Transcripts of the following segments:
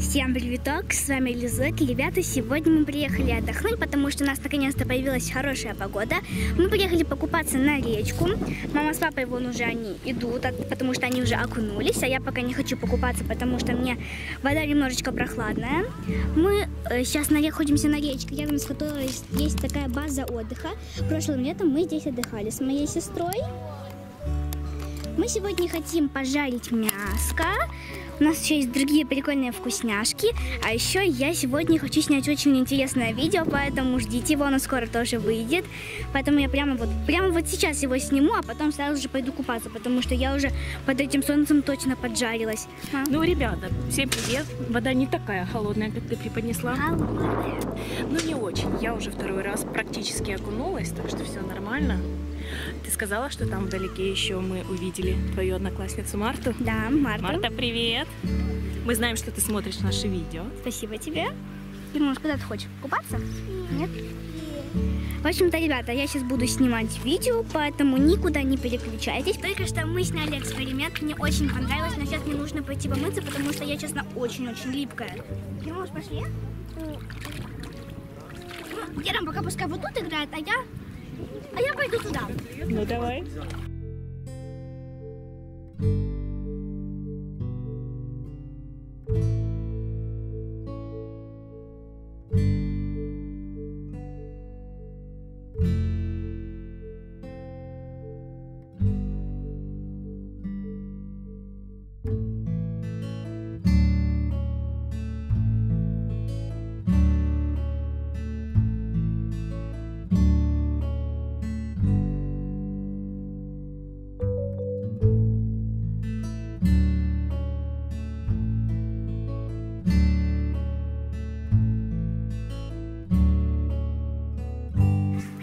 Всем приветок, с вами Лизок ребята, сегодня мы приехали отдохнуть, потому что у нас наконец-то появилась хорошая погода. Мы приехали покупаться на речку, мама с папой вон уже они идут, от- потому что они уже окунулись, а я пока не хочу покупаться, потому что мне вода немножечко прохладная. Мы э, сейчас находимся на речке, рядом с которой есть такая база отдыха. Прошлым летом мы здесь отдыхали с моей сестрой. Мы сегодня хотим пожарить мяско. У нас еще есть другие прикольные вкусняшки. А еще я сегодня хочу снять очень интересное видео, поэтому ждите его, оно скоро тоже выйдет. Поэтому я прямо вот, прямо вот сейчас его сниму, а потом сразу же пойду купаться, потому что я уже под этим солнцем точно поджарилась. А? Ну, ребята, всем привет. Вода не такая холодная, как ты преподнесла. Холодная. Ну, не очень. Я уже второй раз практически окунулась, так что все нормально. Ты сказала, что там вдалеке еще мы увидели твою одноклассницу Марту. Да, Марта. Марта, привет! Мы знаем, что ты смотришь наши видео. Спасибо тебе. Димон, куда ты хочешь? Купаться? Нет? В общем-то, ребята, я сейчас буду снимать видео, поэтому никуда не переключайтесь. Только что мы сняли эксперимент, мне очень понравилось, но сейчас мне нужно пойти помыться, потому что я, честно, очень-очень липкая. Димон, пошли? Герам пока пускай вот тут играет, а я... А я пойду туда. Ну, давай.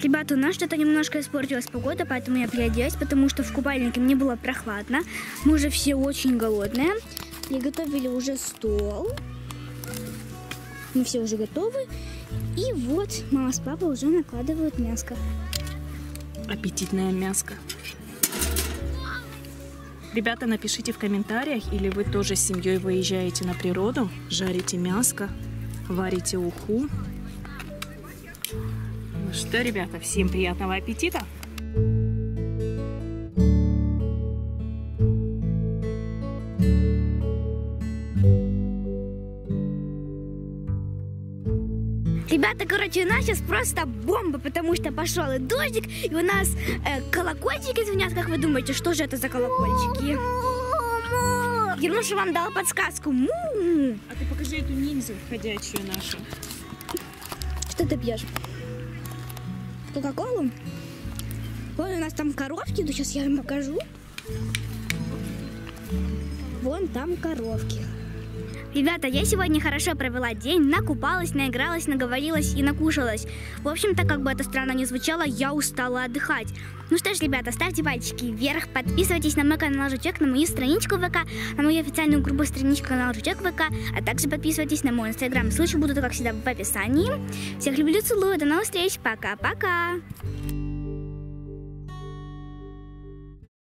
Ребята, у нас что-то немножко испортилась погода, поэтому я переоделась, потому что в купальнике мне было прохладно. Мы уже все очень голодные. Приготовили уже стол. Мы все уже готовы. И вот мама с папой уже накладывают мяско. Аппетитное мяско. Ребята, напишите в комментариях, или вы тоже с семьей выезжаете на природу, жарите мяско, варите уху. Ну что, ребята, всем приятного аппетита! Ребята, короче, у нас сейчас просто бомба, потому что пошел и дождик, и у нас э, колокольчики звенят. Как вы думаете, что же это за колокольчики? Ермуша вам дала подсказку. Му. А ты покажи эту ниндзю ходячую нашу. Что ты пьешь? Кока-колу? Вон у нас там коровки, то сейчас я вам покажу. Вон там коровки. Ребята, я сегодня хорошо провела день, накупалась, наигралась, наговорилась и накушалась. В общем-то, как бы это странно ни звучало, я устала отдыхать. Ну что ж, ребята, ставьте пальчики вверх, подписывайтесь на мой канал Жучок, на мою страничку ВК, на мою официальную группу страничку канал Жучок ВК, а также подписывайтесь на мой инстаграм. Ссылочки будут, как всегда, в описании. Всех люблю, целую, до новых встреч, пока-пока!